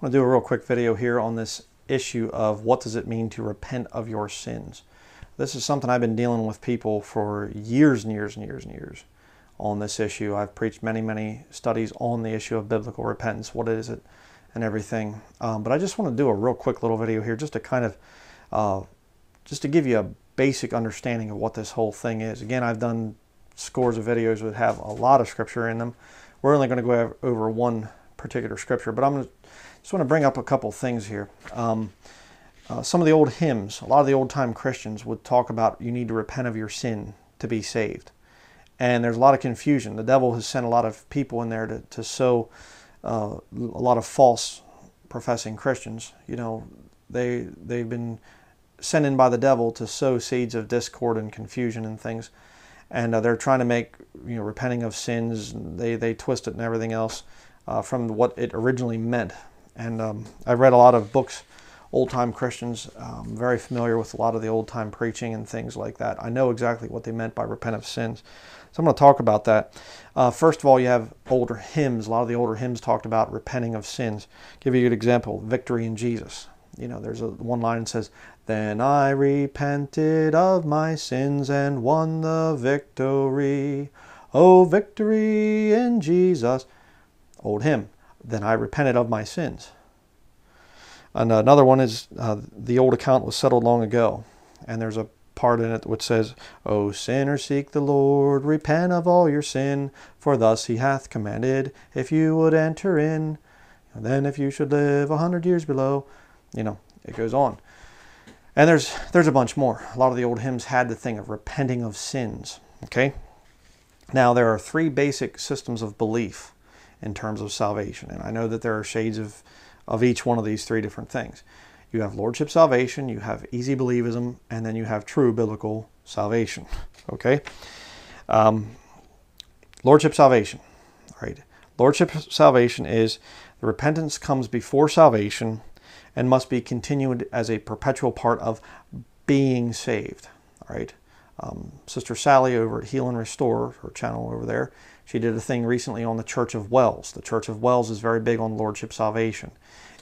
I want to do a real quick video here on this issue of what does it mean to repent of your sins. This is something I've been dealing with people for years and years and years and years on this issue. I've preached many, many studies on the issue of biblical repentance, what is it, and everything. Um, but I just want to do a real quick little video here just to kind of, uh, just to give you a basic understanding of what this whole thing is. Again, I've done scores of videos that have a lot of scripture in them. We're only going to go over one particular scripture, but I'm going to just want to bring up a couple things here. Um, uh, some of the old hymns, a lot of the old time Christians would talk about you need to repent of your sin to be saved. And there's a lot of confusion. The devil has sent a lot of people in there to, to sow uh, a lot of false professing Christians. You know, they, they've been sent in by the devil to sow seeds of discord and confusion and things. And uh, they're trying to make, you know, repenting of sins, they, they twist it and everything else uh, from what it originally meant and um, I read a lot of books, old time Christians, um, very familiar with a lot of the old time preaching and things like that. I know exactly what they meant by repent of sins. So I'm going to talk about that. Uh, first of all, you have older hymns. A lot of the older hymns talked about repenting of sins. I'll give you an example Victory in Jesus. You know, there's a one line that says, Then I repented of my sins and won the victory. Oh, victory in Jesus. Old hymn then I repented of my sins. And another one is uh, the old account was settled long ago. And there's a part in it which says, O sinner, seek the Lord, repent of all your sin, for thus he hath commanded, if you would enter in, and then if you should live a hundred years below, you know, it goes on. And there's there's a bunch more. A lot of the old hymns had the thing of repenting of sins. Okay? Now there are three basic systems of belief in terms of salvation. And I know that there are shades of, of each one of these three different things. You have lordship salvation, you have easy believism, and then you have true biblical salvation. Okay? Um, lordship salvation. Right? Lordship salvation is the repentance comes before salvation and must be continued as a perpetual part of being saved. All right? Um, Sister Sally over at Heal and Restore, her channel over there, she did a thing recently on the Church of Wells. The Church of Wells is very big on Lordship salvation.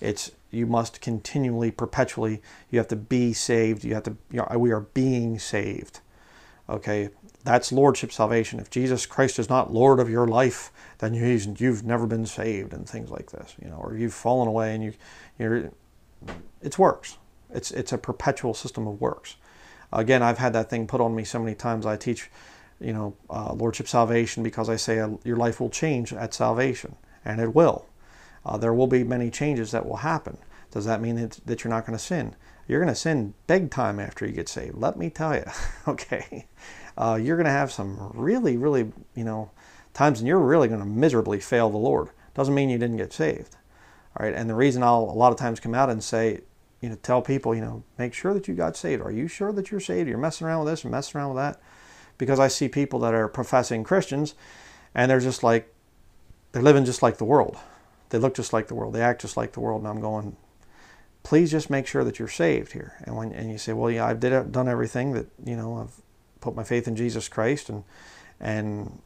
It's you must continually, perpetually, you have to be saved. You have to, you know, we are being saved. Okay, that's Lordship salvation. If Jesus Christ is not Lord of your life, then you've never been saved, and things like this, you know, or you've fallen away, and you, you're, it's works. It's it's a perpetual system of works. Again, I've had that thing put on me so many times. I teach you know, uh, Lordship salvation because I say uh, your life will change at salvation, and it will. Uh, there will be many changes that will happen. Does that mean that, that you're not going to sin? You're going to sin big time after you get saved. Let me tell you, okay? Uh, you're going to have some really, really, you know, times, and you're really going to miserably fail the Lord. Doesn't mean you didn't get saved. All right, and the reason I'll a lot of times come out and say, you know, tell people, you know, make sure that you got saved. Are you sure that you're saved? You're messing around with this and messing around with that because I see people that are professing Christians and they're just like, they're living just like the world. They look just like the world. They act just like the world. And I'm going, please just make sure that you're saved here. And when and you say, well, yeah, I've did, done everything that, you know, I've put my faith in Jesus Christ and, and,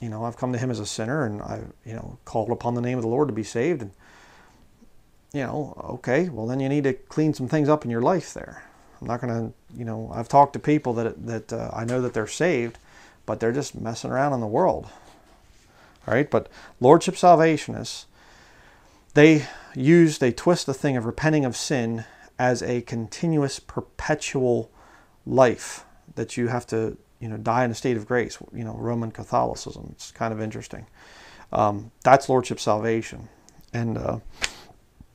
you know, I've come to him as a sinner and I've, you know, called upon the name of the Lord to be saved. And, you know, okay, well, then you need to clean some things up in your life there. I'm not going to, you know, I've talked to people that, that uh, I know that they're saved, but they're just messing around in the world. All right, but Lordship Salvationists, they use, they twist the thing of repenting of sin as a continuous, perpetual life that you have to, you know, die in a state of grace. You know, Roman Catholicism. It's kind of interesting. Um, that's Lordship Salvation. And uh,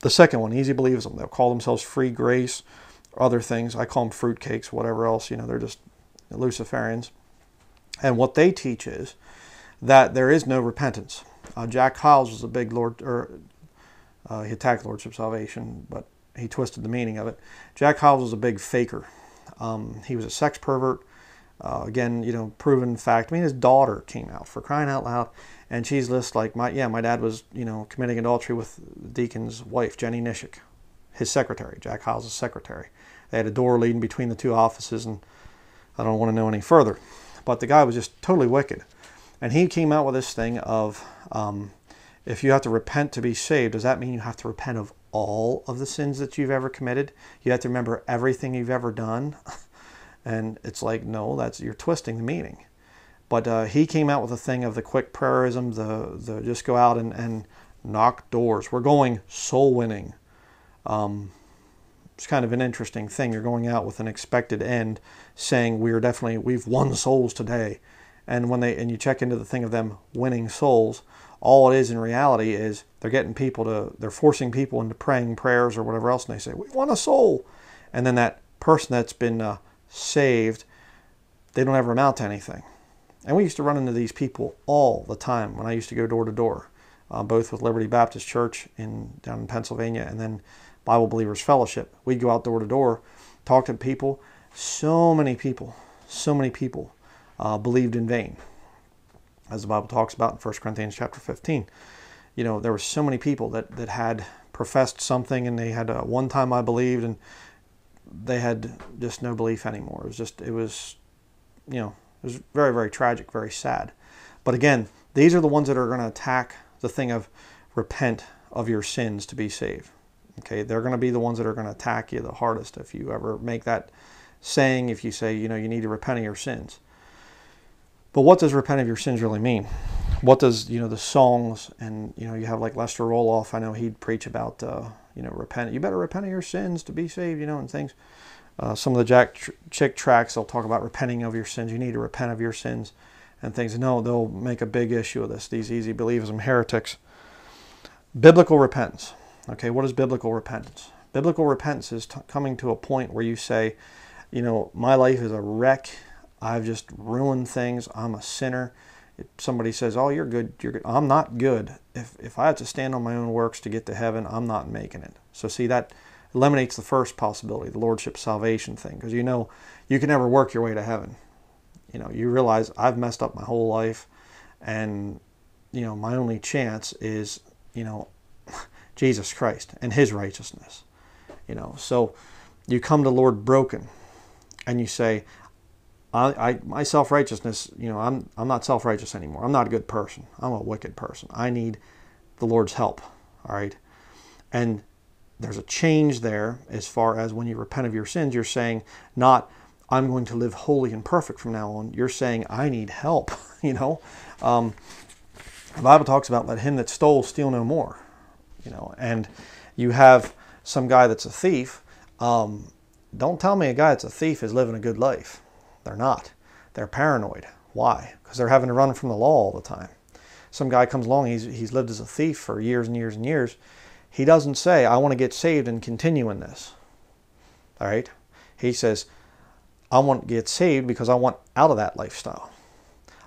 the second one, easy believism. They'll call themselves free grace other things. I call them fruitcakes, whatever else. You know, they're just Luciferians. And what they teach is that there is no repentance. Uh, Jack Hyles was a big Lord, or uh, he attacked Lordship Salvation, but he twisted the meaning of it. Jack Hyles was a big faker. Um, he was a sex pervert. Uh, again, you know, proven fact. I mean, his daughter came out for crying out loud, and she's just like, my yeah, my dad was, you know, committing adultery with the deacon's wife, Jenny Nischik, his secretary, Jack Hyles' secretary. They had a door leading between the two offices, and I don't want to know any further. But the guy was just totally wicked. And he came out with this thing of um, if you have to repent to be saved, does that mean you have to repent of all of the sins that you've ever committed. You have to remember everything you've ever done. and it's like, no, that's you're twisting the meaning. But uh, he came out with a thing of the quick prayerism, the, the just go out and, and knock doors. We're going soul winning. Um, it's kind of an interesting thing. You're going out with an expected end, saying we are definitely we've won souls today, and when they and you check into the thing of them winning souls, all it is in reality is they're getting people to they're forcing people into praying prayers or whatever else, and they say we won a soul, and then that person that's been uh, saved, they don't ever amount to anything. And we used to run into these people all the time when I used to go door to door, uh, both with Liberty Baptist Church in down in Pennsylvania and then Bible Believers Fellowship. We'd go out door to door, talk to people. So many people, so many people uh, believed in vain, as the Bible talks about in 1 Corinthians chapter 15. You know, there were so many people that, that had professed something and they had a, one time I believed and they had just no belief anymore. It was just, it was, you know, it was very, very tragic, very sad. But again, these are the ones that are going to attack the thing of repent of your sins to be saved. Okay, they're going to be the ones that are going to attack you the hardest if you ever make that saying, if you say, you know, you need to repent of your sins. But what does repent of your sins really mean? What does, you know, the songs and, you know, you have like Lester Roloff, I know he'd preach about, uh, you know, repent, you better repent of your sins to be saved, you know, and things. Uh, some of the Jack Tr- Chick tracks, they'll talk about repenting of your sins. You need to repent of your sins and things. No, they'll make a big issue of this, these easy believers and heretics. Biblical repentance. Okay, what is biblical repentance? Biblical repentance is coming to a point where you say, you know, my life is a wreck. I've just ruined things. I'm a sinner. If somebody says, "Oh, you're good," you're good. I'm not good. If if I have to stand on my own works to get to heaven, I'm not making it. So see that eliminates the first possibility, the lordship salvation thing, because you know you can never work your way to heaven. You know, you realize I've messed up my whole life, and you know my only chance is you know Jesus Christ and his righteousness. You know, so you come to Lord broken and you say, I, I my self-righteousness, you know, I'm I'm not self-righteous anymore. I'm not a good person. I'm a wicked person. I need the Lord's help. All right. And there's a change there as far as when you repent of your sins, you're saying not I'm going to live holy and perfect from now on. You're saying I need help. you know, um, the Bible talks about let him that stole steal no more you know, and you have some guy that's a thief. Um, don't tell me a guy that's a thief is living a good life. They're not. They're paranoid. Why? Because they're having to run from the law all the time. Some guy comes along, he's, he's lived as a thief for years and years and years. He doesn't say, I want to get saved and continue in this. All right? He says, I want to get saved because I want out of that lifestyle.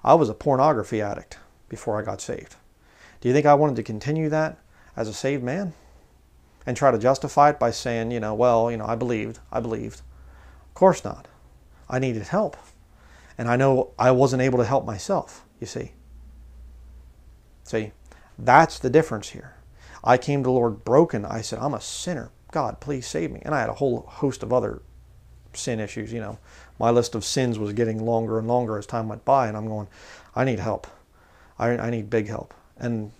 I was a pornography addict before I got saved. Do you think I wanted to continue that? As a saved man and try to justify it by saying, you know, well, you know, I believed, I believed. Of course not. I needed help. And I know I wasn't able to help myself, you see. See, that's the difference here. I came to the Lord broken. I said, I'm a sinner. God, please save me. And I had a whole host of other sin issues, you know. My list of sins was getting longer and longer as time went by, and I'm going, I need help. I, I need big help. And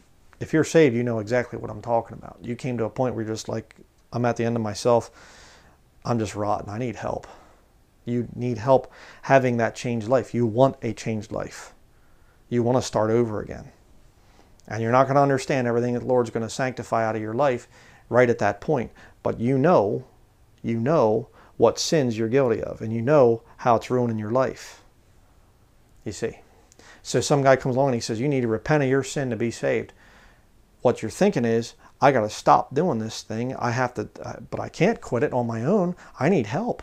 if you're saved, you know exactly what I'm talking about. You came to a point where you're just like, I'm at the end of myself. I'm just rotten. I need help. You need help having that changed life. You want a changed life. You want to start over again. And you're not going to understand everything that the Lord's going to sanctify out of your life right at that point. But you know, you know what sins you're guilty of, and you know how it's ruining your life. You see. So some guy comes along and he says, You need to repent of your sin to be saved what you're thinking is, I got to stop doing this thing. I have to, uh, but I can't quit it on my own. I need help.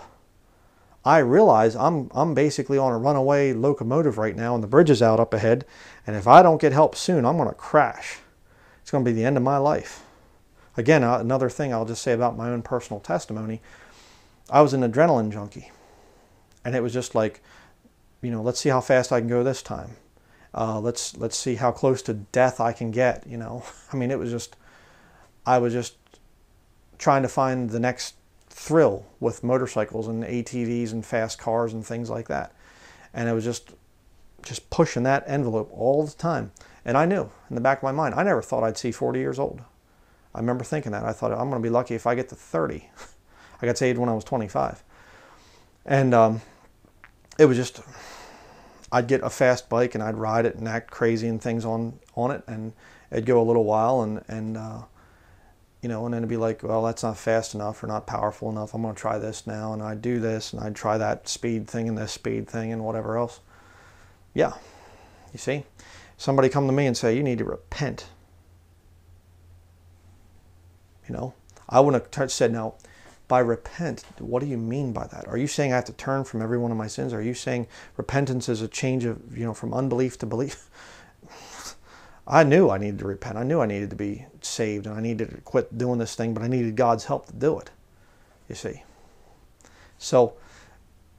I realize I'm, I'm basically on a runaway locomotive right now and the bridge is out up ahead. And if I don't get help soon, I'm going to crash. It's going to be the end of my life. Again, uh, another thing I'll just say about my own personal testimony. I was an adrenaline junkie. And it was just like, you know, let's see how fast I can go this time uh, let's let's see how close to death I can get. You know, I mean, it was just I was just trying to find the next thrill with motorcycles and ATVs and fast cars and things like that, and it was just just pushing that envelope all the time. And I knew in the back of my mind, I never thought I'd see 40 years old. I remember thinking that. I thought, I'm going to be lucky if I get to 30. I got saved when I was 25. And um, it was just, I'd get a fast bike and I'd ride it and act crazy and things on, on it. And it'd go a little while and, and uh, you know, and then it'd be like, well, that's not fast enough or not powerful enough. I'm going to try this now. And I'd do this and I'd try that speed thing and this speed thing and whatever else. Yeah. You see? Somebody come to me and say, you need to repent. You know, I wouldn't have said, now, by repent, what do you mean by that? Are you saying I have to turn from every one of my sins? Are you saying repentance is a change of, you know, from unbelief to belief? I knew I needed to repent. I knew I needed to be saved and I needed to quit doing this thing, but I needed God's help to do it. You see. So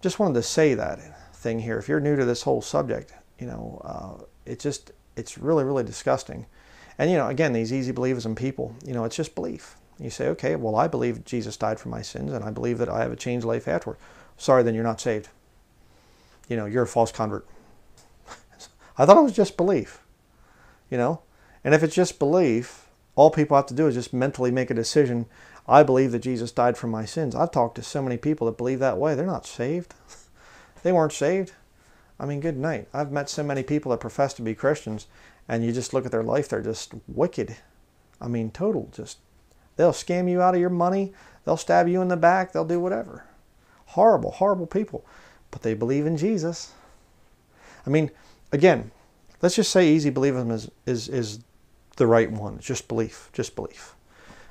just wanted to say that thing here. If you're new to this whole subject, you know, uh, it just, it's really, really disgusting. And, you know, again, these easy believism people, you know, it's just belief. You say, okay, well, I believe Jesus died for my sins and I believe that I have a changed life afterward. Sorry, then you're not saved. You know, you're a false convert. I thought it was just belief, you know? And if it's just belief, all people have to do is just mentally make a decision. I believe that Jesus died for my sins. I've talked to so many people that believe that way. They're not saved. they weren't saved. I mean, good night. I've met so many people that profess to be Christians, and you just look at their life, they're just wicked. I mean, total, just They'll scam you out of your money. They'll stab you in the back. They'll do whatever. Horrible, horrible people. But they believe in Jesus. I mean, again, let's just say easy believism is, is, is the right one. It's just belief, just belief.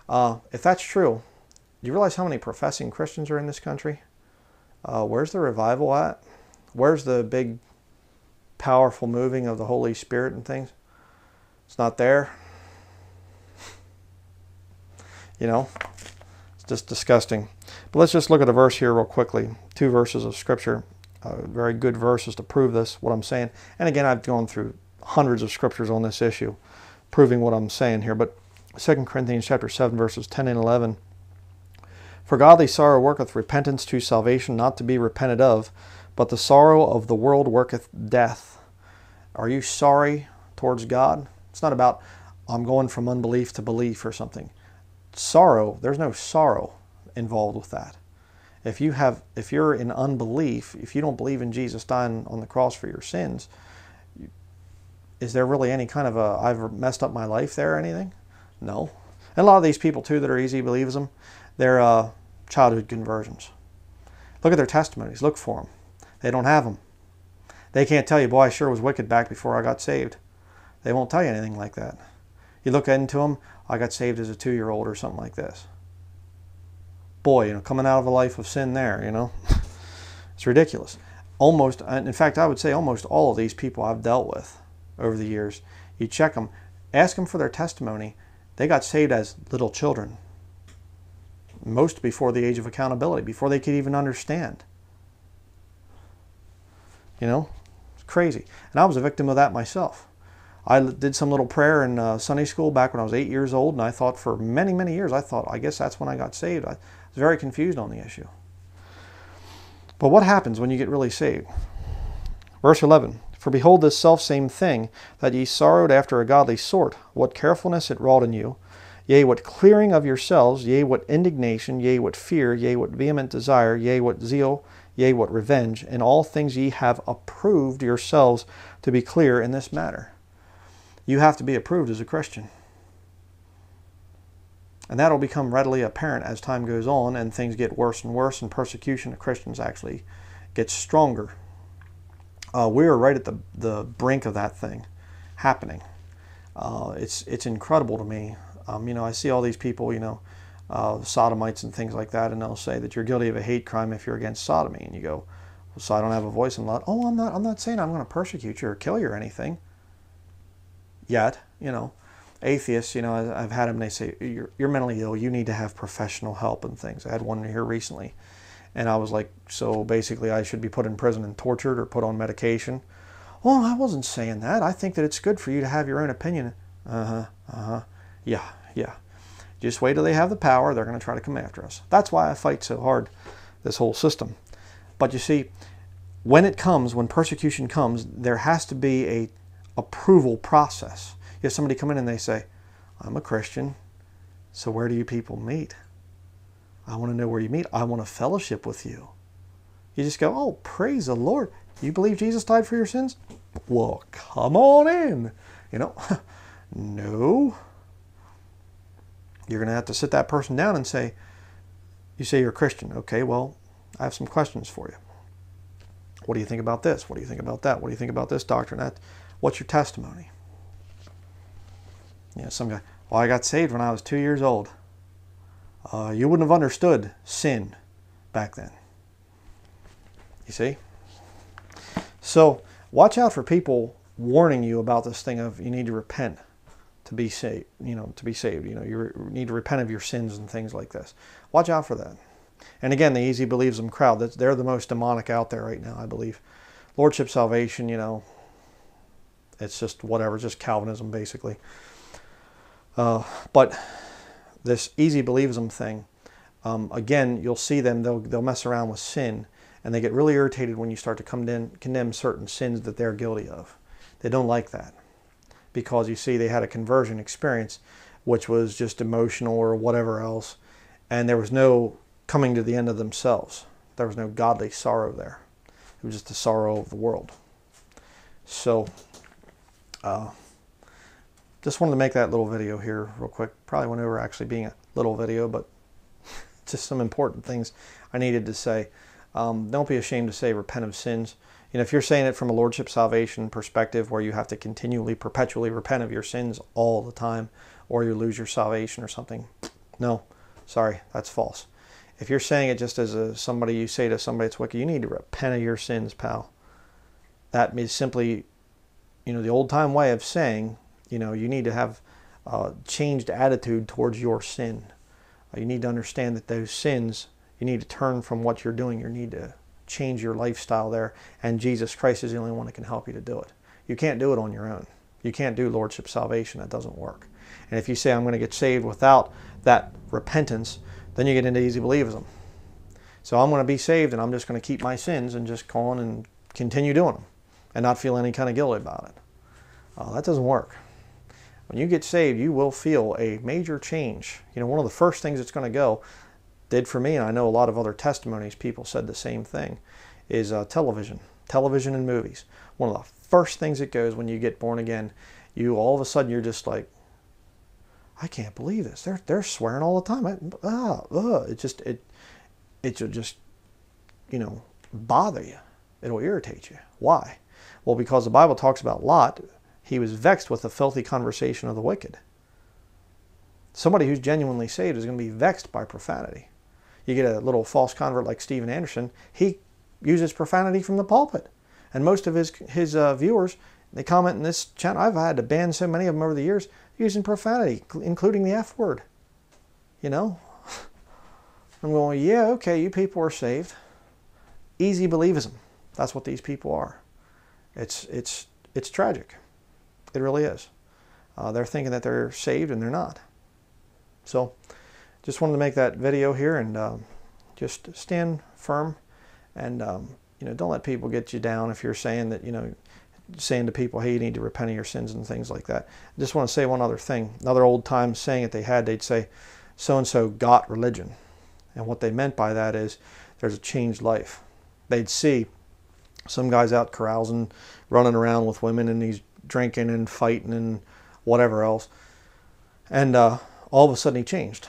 Uh, if that's true, do you realize how many professing Christians are in this country? Uh, where's the revival at? Where's the big, powerful moving of the Holy Spirit and things? It's not there. You know, it's just disgusting. But let's just look at a verse here real quickly. Two verses of Scripture, uh, very good verses to prove this, what I'm saying. And again, I've gone through hundreds of scriptures on this issue, proving what I'm saying here. But 2 Corinthians chapter 7, verses 10 and 11. For godly sorrow worketh repentance to salvation, not to be repented of, but the sorrow of the world worketh death. Are you sorry towards God? It's not about I'm going from unbelief to belief or something sorrow, there's no sorrow involved with that. If you have, if you're in unbelief, if you don't believe in Jesus dying on the cross for your sins, is there really any kind of a I've messed up my life there or anything? No. And a lot of these people too that are easy believism, they're uh, childhood conversions. Look at their testimonies. Look for them. They don't have them. They can't tell you, boy, I sure was wicked back before I got saved. They won't tell you anything like that. You look into them, I got saved as a two year old or something like this. Boy, you know, coming out of a life of sin there, you know, it's ridiculous. Almost, in fact, I would say almost all of these people I've dealt with over the years, you check them, ask them for their testimony. They got saved as little children, most before the age of accountability, before they could even understand. You know, it's crazy. And I was a victim of that myself. I did some little prayer in uh, Sunday school back when I was eight years old, and I thought for many, many years, I thought, I guess that's when I got saved. I was very confused on the issue. But what happens when you get really saved? Verse 11 For behold, this self same thing, that ye sorrowed after a godly sort, what carefulness it wrought in you, yea, what clearing of yourselves, yea, what indignation, yea, what fear, yea, what vehement desire, yea, what zeal, yea, what revenge, in all things ye have approved yourselves to be clear in this matter you have to be approved as a Christian. And that'll become readily apparent as time goes on and things get worse and worse and persecution of Christians actually gets stronger. Uh, we are right at the, the brink of that thing happening. Uh, it's, it's incredible to me. Um, you know, I see all these people, you know, uh, sodomites and things like that, and they'll say that you're guilty of a hate crime if you're against sodomy. And you go, so I don't have a voice in law. Oh, I'm not, I'm not saying I'm going to persecute you or kill you or anything yet, you know. Atheists, you know, I've had them, they say, you're, you're mentally ill, you need to have professional help and things. I had one here recently. And I was like, so basically I should be put in prison and tortured or put on medication. Well, I wasn't saying that. I think that it's good for you to have your own opinion. Uh-huh, uh-huh. Yeah, yeah. Just wait till they have the power. They're going to try to come after us. That's why I fight so hard, this whole system. But you see, when it comes, when persecution comes, there has to be a approval process. You have somebody come in and they say, I'm a Christian. So, where do you people meet? I want to know where you meet. I want to fellowship with you. You just go, oh, praise the Lord. You believe Jesus died for your sins? Well, come on in. You know, no. You're going to have to sit that person down and say, you say you're a Christian. Okay, well, I have some questions for you. What do you think about this? What do you think about that? What do you think about this doctrine? That, what's your testimony? You know, some guy, well, I got saved when I was two years old. Uh, you wouldn't have understood sin back then. You see? So watch out for people warning you about this thing of you need to repent to be saved. You know, to be saved. You know, you need to repent of your sins and things like this. Watch out for that. And again, the easy believism crowd. They're the most demonic out there right now, I believe. Lordship salvation, you know, it's just whatever, just Calvinism basically. Uh, but this easy believism thing, um, again, you'll see them, they'll, they'll mess around with sin and they get really irritated when you start to condemn, condemn certain sins that they're guilty of. They don't like that because you see they had a conversion experience which was just emotional or whatever else and there was no coming to the end of themselves. There was no godly sorrow there. It was just the sorrow of the world. So, uh, just wanted to make that little video here real quick. Probably went over actually being a little video, but just some important things I needed to say. Um, don't be ashamed to say repent of sins. You know, if you're saying it from a lordship salvation perspective where you have to continually, perpetually repent of your sins all the time or you lose your salvation or something, no, sorry, that's false. If you're saying it just as a, somebody you say to somebody that's wicked, you need to repent of your sins, pal. That is simply, you know, the old time way of saying, you know, you need to have a changed attitude towards your sin. Uh, you need to understand that those sins you need to turn from what you're doing. You need to change your lifestyle there. And Jesus Christ is the only one that can help you to do it. You can't do it on your own. You can't do Lordship salvation. That doesn't work. And if you say, I'm going to get saved without that repentance, then you get into easy believism. So I'm going to be saved and I'm just going to keep my sins and just go on and continue doing them and not feel any kind of guilt about it. Uh, that doesn't work. When you get saved, you will feel a major change. You know, one of the first things that's going to go did for me, and I know a lot of other testimonies, people said the same thing, is uh, television, television and movies. One of the first things that goes when you get born again, you all of a sudden you're just like, I can't believe this. They're they're swearing all the time. I, ah, it just it it'll just you know bother you. It'll irritate you. Why? Well, because the Bible talks about Lot. He was vexed with the filthy conversation of the wicked. Somebody who's genuinely saved is going to be vexed by profanity. You get a little false convert like Steven Anderson, he uses profanity from the pulpit. And most of his, his uh, viewers, they comment in this channel, I've had to ban so many of them over the years using profanity, including the F word. You know? I'm going, yeah, okay, you people are saved. Easy believism. That's what these people are. It's, it's, it's tragic. It really is. Uh, they're thinking that they're saved and they're not. So, just wanted to make that video here and um, just stand firm and um, you know don't let people get you down if you're saying that you know saying to people hey you need to repent of your sins and things like that I just want to say one other thing another old time saying that they had they'd say so and so got religion and what they meant by that is there's a changed life they'd see some guys out carousing running around with women and he's drinking and fighting and whatever else and uh, all of a sudden he changed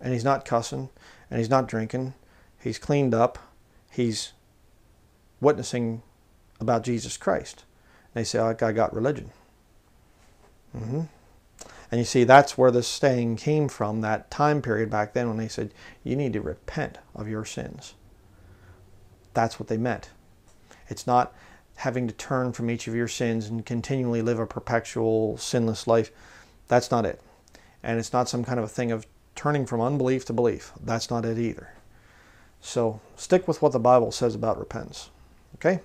and he's not cussing and he's not drinking. He's cleaned up. He's witnessing about Jesus Christ. They say, I got religion. Mm-hmm. And you see, that's where the saying came from, that time period back then when they said, you need to repent of your sins. That's what they meant. It's not having to turn from each of your sins and continually live a perpetual sinless life. That's not it. And it's not some kind of a thing of turning from unbelief to belief. That's not it either. So stick with what the Bible says about repentance. Okay?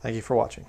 Thank you for watching.